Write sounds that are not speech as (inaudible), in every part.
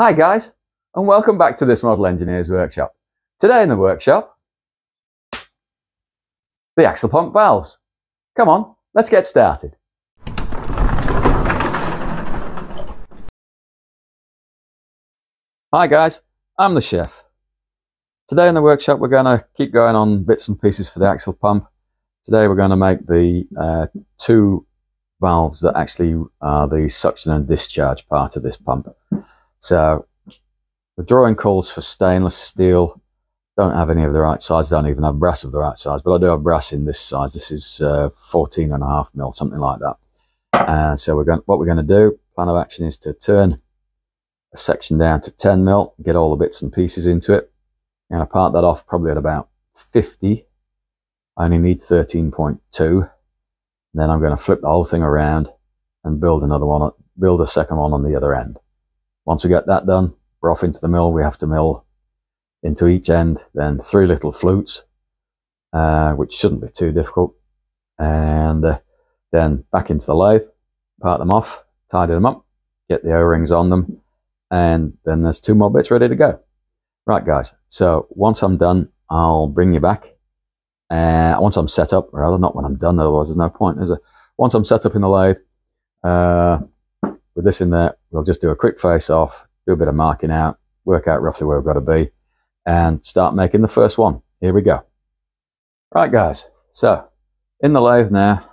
Hi guys, and welcome back to this Model Engineers Workshop. Today in the workshop, the axle pump valves. Come on, let's get started. Hi guys, I'm the chef. Today in the workshop we're going to keep going on bits and pieces for the axle pump. Today we're going to make the uh, two valves that actually are the suction and discharge part of this pump. So the drawing calls for stainless steel. Don't have any of the right size. Don't even have brass of the right size, but I do have brass in this size. This is uh, 14 and a half mil, something like that. And so we're going. What we're going to do, plan of action, is to turn a section down to 10 mil, get all the bits and pieces into it. And I part that off probably at about 50. I only need 13.2. Then I'm going to flip the whole thing around and build another one, build a second one on the other end. Once we get that done, we're off into the mill. We have to mill into each end, then three little flutes, uh, which shouldn't be too difficult. And uh, then back into the lathe, part them off, tidy them up, get the O-rings on them, and then there's two more bits ready to go. Right, guys. So once I'm done, I'll bring you back. Uh, once I'm set up, rather not when I'm done, otherwise there's no point? Once I'm set up in the lathe, uh, with this in there, we'll just do a quick face off, do a bit of marking out, work out roughly where we've got to be, and start making the first one. Here we go. Right, guys. So, in the lathe now,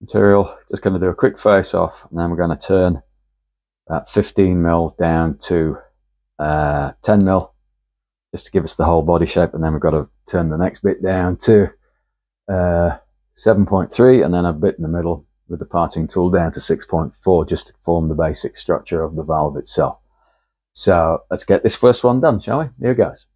material, just going to do a quick face off, and then we're going to turn about 15 mil down to uh, 10 mil, just to give us the whole body shape, and then we've got to turn the next bit down to uh, 7.3, and then a bit in the middle with the parting tool down to 6.4 just to form the basic structure of the valve itself. So let's get this first one done, shall we? Here goes.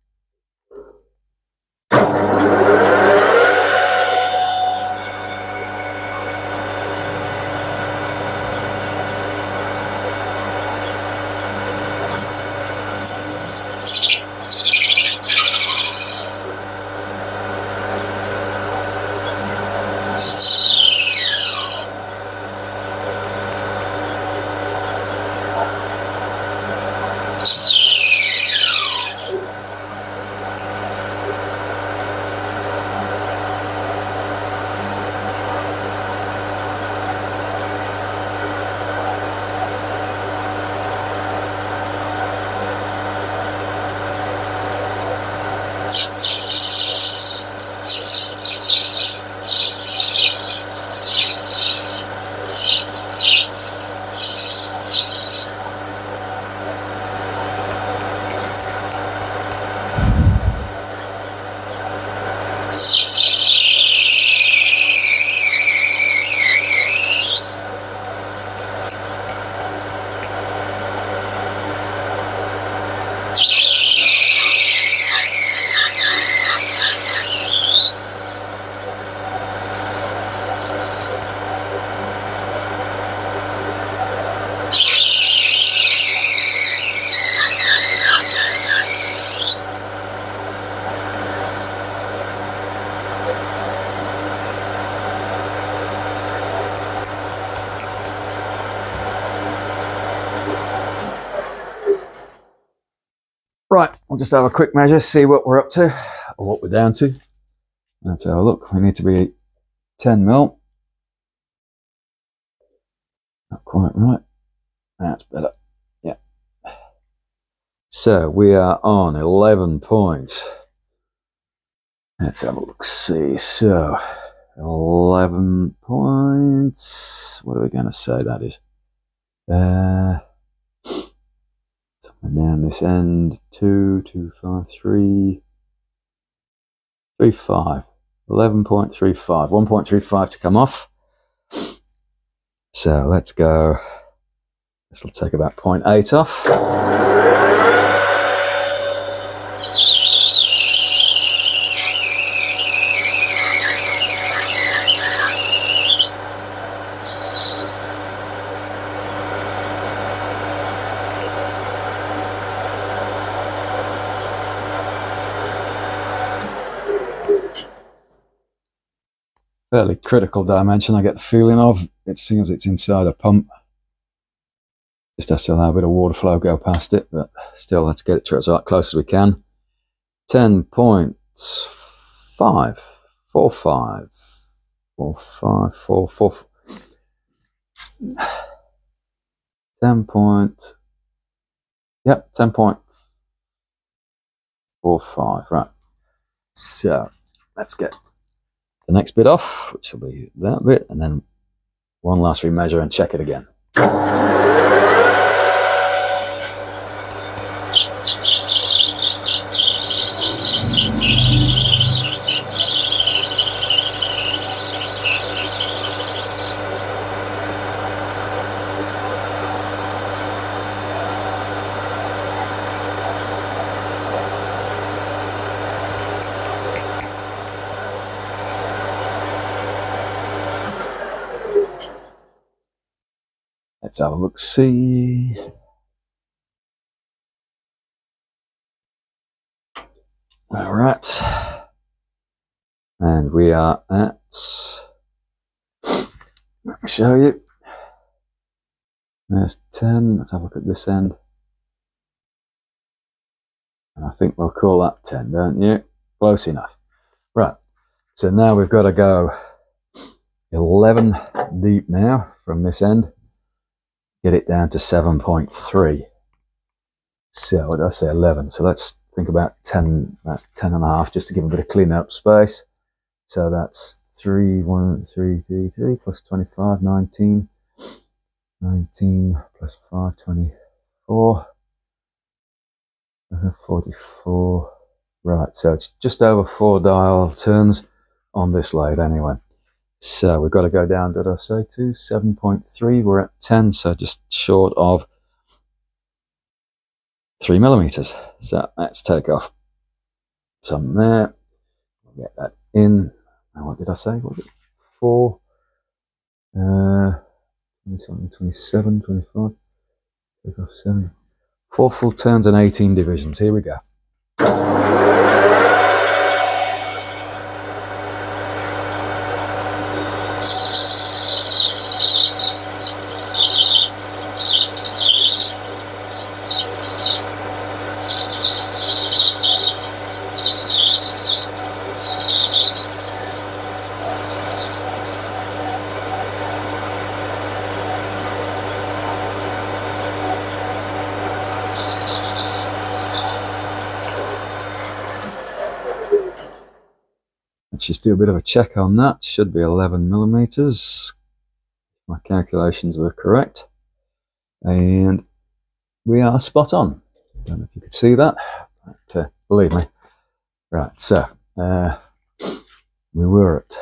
We'll just have a quick measure, see what we're up to, or what we're down to. Let's have a look. We need to be 10 mil. Not quite right. That's better. Yeah. So we are on 11 points. Let's have a look. See. So 11 points. What are we going to say that is? Uh, and down this end, two, two, five, three, three, five. 11.35, 1.35 to come off. So let's go. This will take about 0.8 off. Fairly critical dimension I get the feeling of, it seems it's inside a pump. Just has to allow a bit of water flow go past it, but still let's get it to as close as we can. 10.5, 4, 5, 4, 5, 4, 4, 10 point, yep, 10.45, right. So let's get the next bit off, which will be that bit, and then one last remeasure and check it again. Let's have a look see. All right. And we are at, let me show you. There's 10. Let's have a look at this end. And I think we'll call that 10, don't you? Close enough. Right. So now we've got to go 11 deep now from this end get it down to 7.3. So what did I say, 11? So let's think about 10, about 10 and a half, just to give a bit of clean up space. So that's 3, 1, 3, 3, 3, plus 25, 19, 19 plus 5, 24, uh, 44. Right, so it's just over four dial turns on this lathe anyway. So we've got to go down, did I say, to 7.3. We're at 10, so just short of 3 millimeters. So let's take off some there. Get that in. And what did I say? What was it? 4, uh, 27, 25. Take off 7. 4 full turns and 18 divisions. Here we go. Just do a bit of a check on that. Should be 11 millimeters. My calculations were correct. And we are spot on. Don't know if you could see that, but uh, believe me. Right, so uh, we were at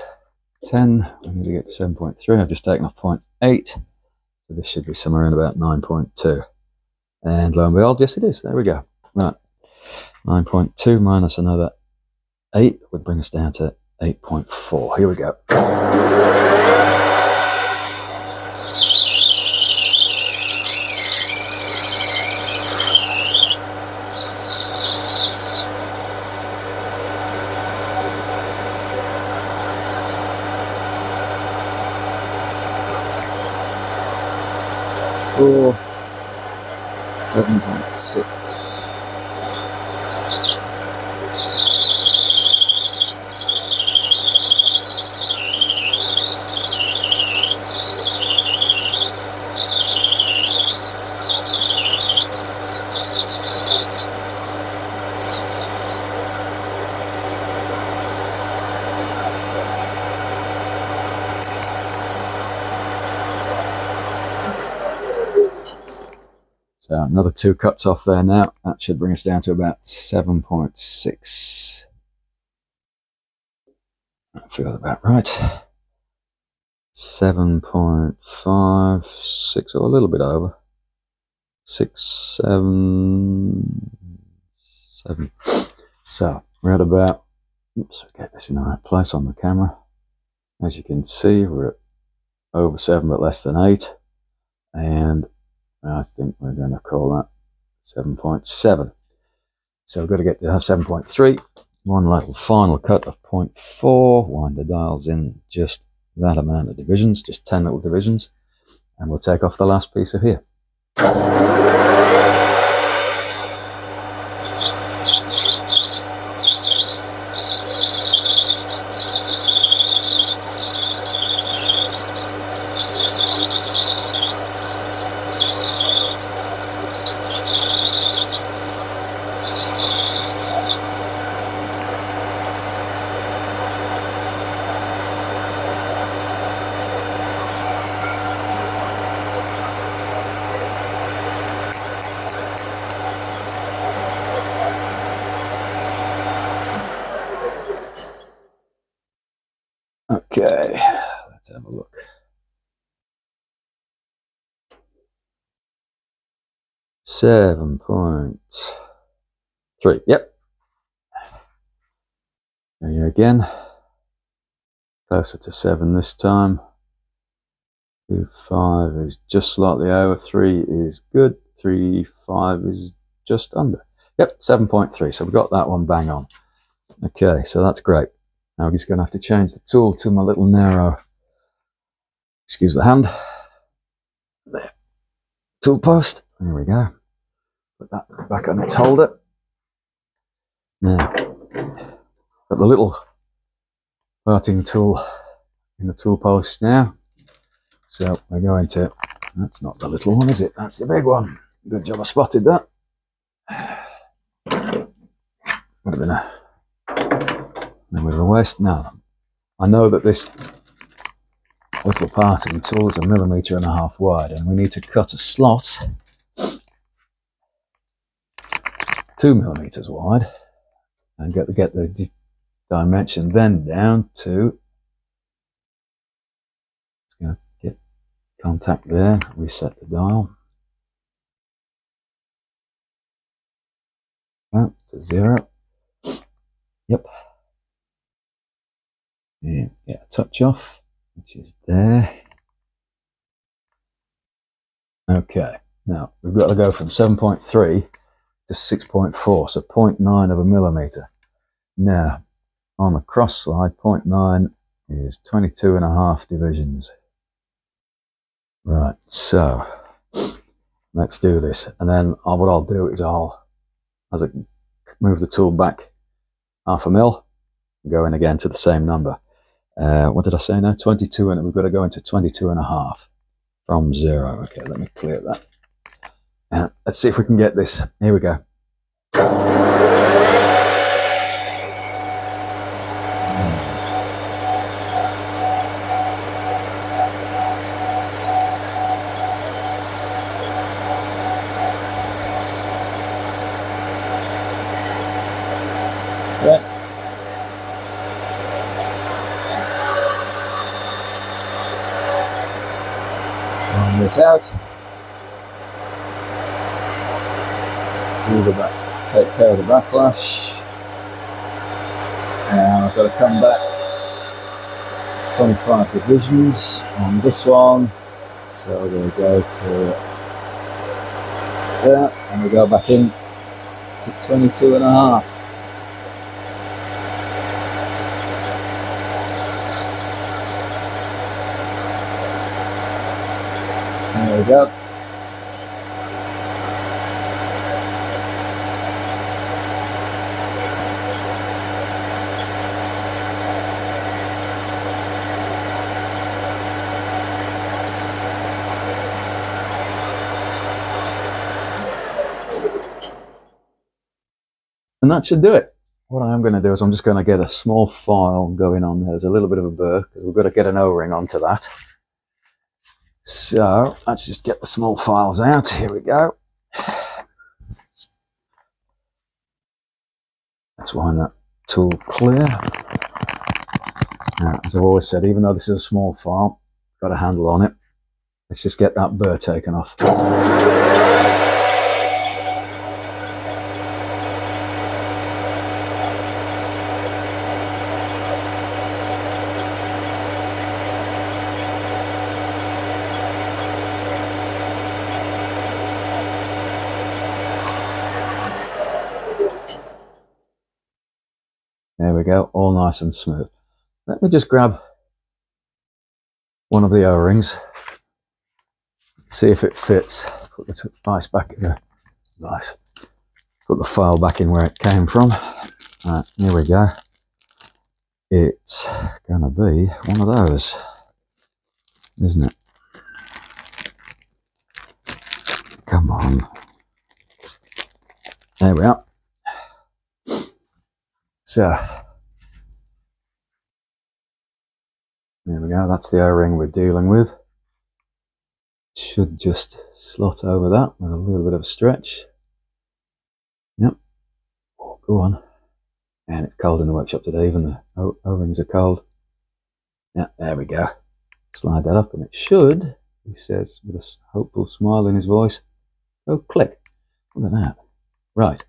10. We need to get to 7.3. I've just taken off 0.8. So this should be somewhere in about 9.2. And lo and behold, yes it is. There we go. Right. 9.2 minus another 8 would bring us down to 8.4. Here we go. Four, seven point six. So another two cuts off there now. That should bring us down to about 7.6. I feel about right. 7.5, 6 or a little bit over. 6, 7, 7. So we're at about, oops, get this in the right place on the camera. As you can see, we're over 7 but less than 8. And I think we're going to call that 7.7. So we've got to get to 7.3. One little final cut of 0.4. Wind the dials in just that amount of divisions, just 10 little divisions. And we'll take off the last piece of here. Okay, let's have a look. Seven point three. Yep. There you again. Closer to seven this time. Two five is just slightly over. Three is good. Three five is just under. Yep, seven point three. So we've got that one bang on. Okay, so that's great. Now I'm just going to have to change the tool to my little narrow, excuse the hand, there, tool post. There we go. Put that back on its holder. Now, got the little parting tool in the tool post now. So we're going to, that's not the little one, is it? That's the big one. Good job I spotted that. Would have been a then with a waste. Now, I know that this little parting tool is a millimetre and a half wide and we need to cut a slot two millimetres wide and get, get the dimension then down to get contact there, reset the dial. Out to zero. Yep and get a touch off, which is there. Okay, now we've got to go from 7.3 to 6.4, so 0.9 of a millimeter. Now, on the cross slide, 0.9 is 22 and a half divisions. Right, so let's do this. And then what I'll do is I'll, as I move the tool back half a mil, go in again to the same number uh, what did I say now? 22 and we've got to go into 22 and a half from zero. Okay, let me clear that. And let's see if we can get this. Here we go. This out. the back, take care of the backlash. And I've got to come back 25 divisions on this one. So to go to there and we go back in to 22 and a half. We go. And that should do it. What I am going to do is I'm just going to get a small file going on there. There's a little bit of a burr we've got to get an O-ring onto that. So let's just get the small files out. Here we go. Let's wind that tool clear. Now, as I've always said, even though this is a small file, it's got a handle on it. Let's just get that burr taken off. We go, all nice and smooth. Let me just grab one of the O-rings, see if it fits. Put the vice back in the. Put the file back in where it came from. Right, here we go. It's gonna be one of those, isn't it? Come on. There we are. So, there we go. That's the O-ring we're dealing with. Should just slot over that with a little bit of a stretch. Yep. Oh, go on. And it's cold in the workshop today. Even the O-rings are cold. Yeah, there we go. Slide that up and it should, he says with a hopeful smile in his voice, Oh, click. Look at that. Right.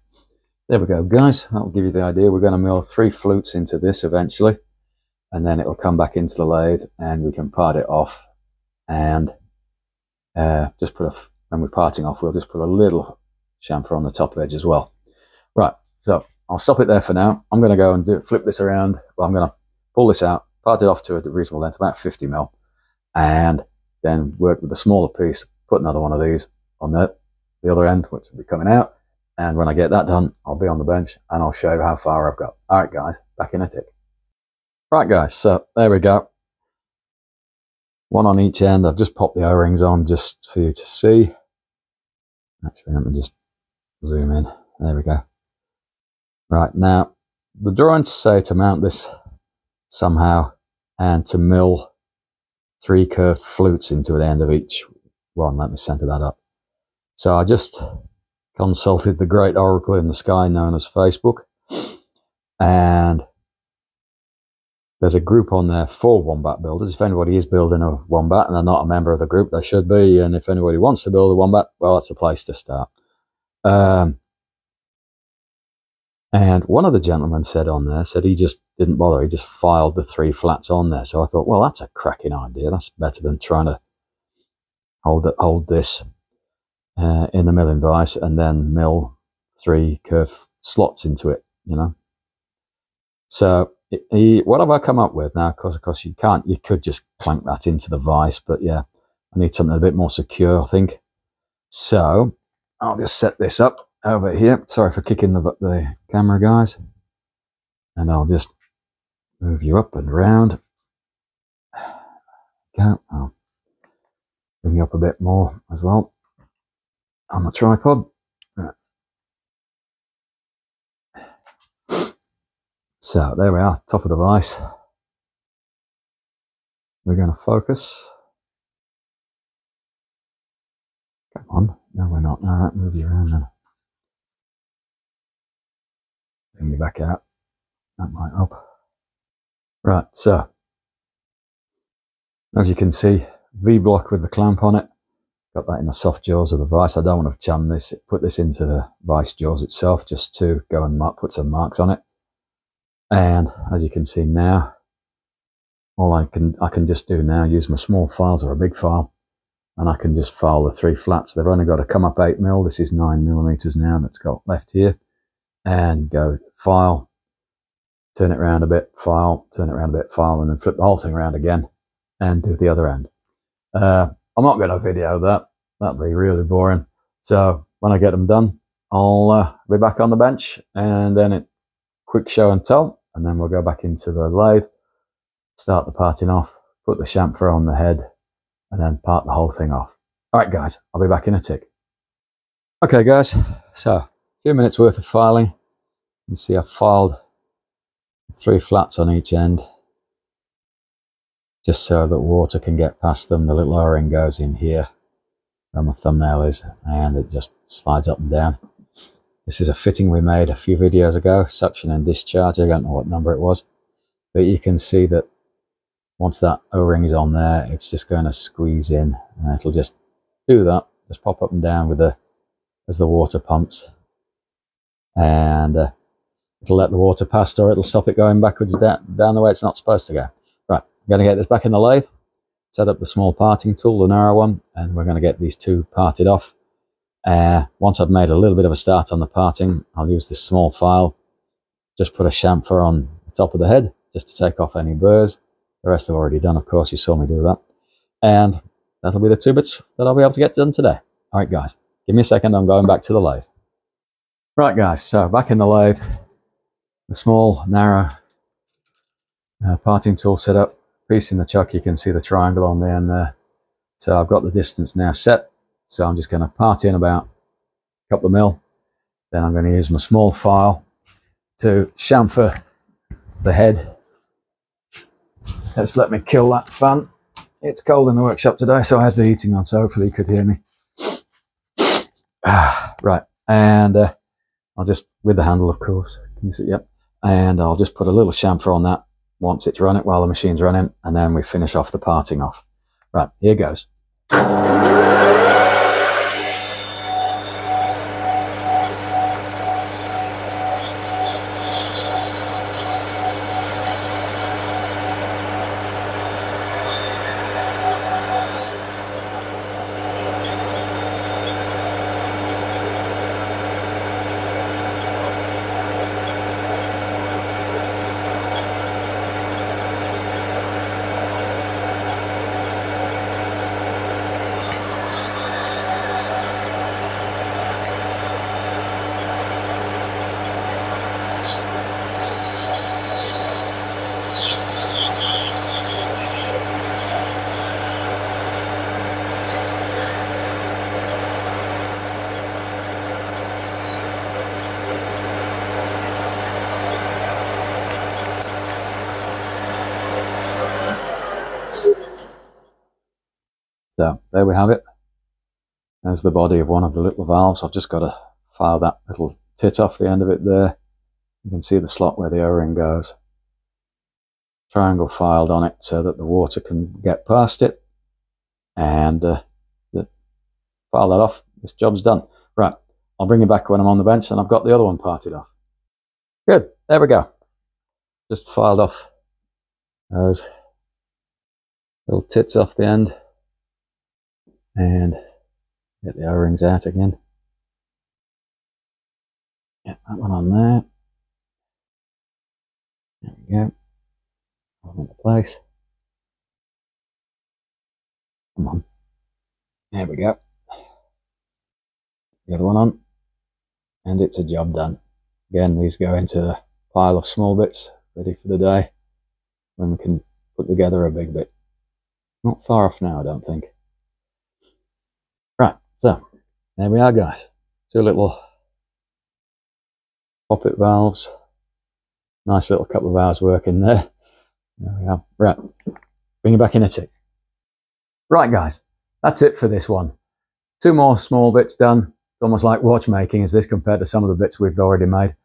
There we go, guys. That'll give you the idea. We're going to mill three flutes into this eventually. And then it'll come back into the lathe and we can part it off. And uh, just put a, when we're parting off, we'll just put a little chamfer on the top edge as well. Right. So I'll stop it there for now. I'm going to go and do, flip this around. Well, I'm going to pull this out, part it off to a reasonable length, about 50 mil. And then work with a smaller piece, put another one of these on that the other end, which will be coming out. And when I get that done, I'll be on the bench and I'll show you how far I've got. All right, guys, back in a tick. Right, guys, so there we go. One on each end. I've just popped the O-rings on just for you to see. Actually, let me just zoom in. There we go. Right, now, the drawings say to mount this somehow and to mill three curved flutes into the end of each one. Let me center that up. So I just consulted the great oracle in the sky known as Facebook. And there's a group on there for Wombat builders. If anybody is building a Wombat and they're not a member of the group, they should be. And if anybody wants to build a Wombat, well, that's the place to start. Um, and one of the gentlemen said on there, said he just didn't bother. He just filed the three flats on there. So I thought, well, that's a cracking idea. That's better than trying to hold it, hold this uh, in the milling vise and then mill three curve slots into it, you know. So he, what have I come up with now? Of course, of course, you can't, you could just clank that into the vise, but yeah, I need something a bit more secure, I think. So I'll just set this up over here. Sorry for kicking the, the camera, guys. And I'll just move you up and around. (sighs) Okay, I'll bring you up a bit more as well on the tripod. Right. So there we are, top of the vise. We're going to focus. Come on. No, we're not. All right, move you around then. Bring you back out. That might help. Right, so as you can see, V block with the clamp on it. Got that in the soft jaws of the vise. I don't want to jam this, put this into the vise jaws itself just to go and mark, put some marks on it. And as you can see now, all I can, I can just do now, use my small files or a big file, and I can just file the three flats. They've only got to come up eight mil. This is nine millimeters now that's got left here. And go file, turn it around a bit, file, turn it around a bit, file, and then flip the whole thing around again and do the other end. Uh, I'm not going to video that. That'd be really boring. So when I get them done, I'll uh, be back on the bench and then it quick show and tell. And then we'll go back into the lathe, start the parting off, put the chamfer on the head and then part the whole thing off. All right, guys, I'll be back in a tick. Okay, guys, so a few minutes worth of filing. You can see I've filed three flats on each end just so that water can get past them. The little O-ring goes in here where my thumbnail is and it just slides up and down. This is a fitting we made a few videos ago, suction and discharge. I don't know what number it was, but you can see that once that O-ring is on there, it's just going to squeeze in and it'll just do that, just pop up and down with the as the water pumps. And uh, it'll let the water pass or it'll stop it going backwards down, down the way it's not supposed to go. Right, I'm going to get this back in the lathe, set up the small parting tool, the narrow one, and we're going to get these two parted off. Uh, once I've made a little bit of a start on the parting, I'll use this small file, just put a chamfer on the top of the head, just to take off any burrs. The rest I've already done, of course, you saw me do that. And that'll be the two bits that I'll be able to get done today. All right, guys, Give me a second, I'm going back to the lathe. Right guys, so back in the lathe, the small, narrow uh, parting tool set up, piece in the chuck, you can see the triangle on the end there. So I've got the distance now set, so I'm just going to part in about a couple of mil. Then I'm going to use my small file to chamfer the head. Let's let me kill that fan. It's cold in the workshop today, so I had the heating on, so hopefully you could hear me. (sighs) Ah, right, and uh, I'll just, with the handle of course, can you see, yep. And I'll just put a little chamfer on that once it's running, while the machine's running, and then we finish off the parting off. Right, here goes. So there we have it. There's the body of one of the little valves. I've just got to file that little tit off the end of it there. You can see the slot where the O-ring goes. Triangle filed on it so that the water can get past it. And uh, the, file that off. This job's done. Right, I'll bring it back when I'm on the bench and I've got the other one parted off. Good, there we go. Just filed off those little tits off the end and get the O-rings out again. Get that one on there. There we go. Put into place. Come on. There we go. The other one on. And it's a job done. Again, these go into a pile of small bits ready for the day when we can put together a big bit. Not far off now, I don't think. So, there we are guys. Two little poppet valves. Nice little couple of hours work in there. There we are. Right, bring it back in a tick. Right guys, that's it for this one. Two more small bits done. It's almost like watchmaking is this compared to some of the bits we've already made.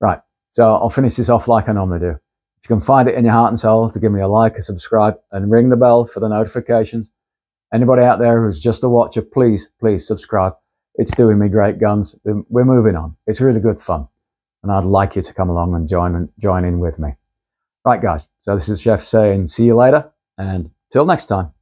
Right, so I'll finish this off like I normally do. If you can find it in your heart and soul to give me a like, a subscribe, and ring the bell for the notifications, Anybody out there who's just a watcher, please, please subscribe. It's doing me great guns. We're moving on. It's really good fun. And I'd like you to come along and join, join in with me. Right, guys. So this is Chef saying see you later and till next time.